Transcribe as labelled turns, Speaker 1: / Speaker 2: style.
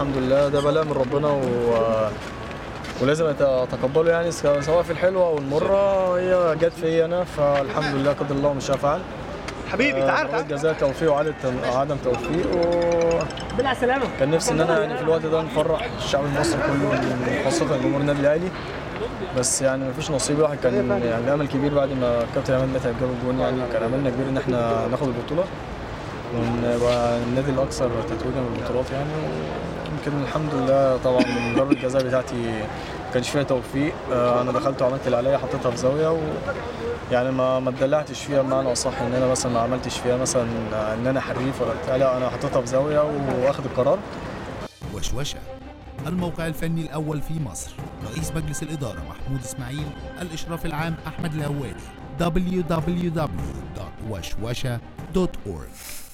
Speaker 1: الحمد لله. ده بلاء من ربنا و... ولازم اتقبله يعني سواء في الحلوة أو المرة هي جت فيا أنا فالحمد لله قدر الله مش فعل.
Speaker 2: حبيبي تعال تعال.
Speaker 1: جزاء توفيق وعدم عدم توفيق و
Speaker 2: بالله سلامة.
Speaker 1: كان نفسي إن أنا يعني في الوقت ده نفرح الشعب المصري كله خاصة جمهور النادي الأهلي. بس يعني مفيش نصيب الواحد كان يعني امل كبير بعد ما الكابتن عماد متعب جاب الجون يعني كان املنا كبير إن إحنا ناخد البطولة. ونبقى النادي الأكثر تتويجا بالبطولات يعني. يمكن الحمد لله طبعا ضربه الجزاء بتاعتي كانش فيها توفيق. أنا دخلت وعملت اللي عليا حطيتها في زاوية و يعني ما ما اتدلعتش فيها بمعنى أصح إن أنا مثلا ما عملتش فيها مثلا إن أنا حريف ولا بتاع. لا أنا حطيتها في زاوية وأخد القرار.
Speaker 3: وشوشة الموقع الفني الأول في مصر. رئيس مجلس الإدارة محمود إسماعيل الإشراف العام أحمد الهواري www.وشوشة.org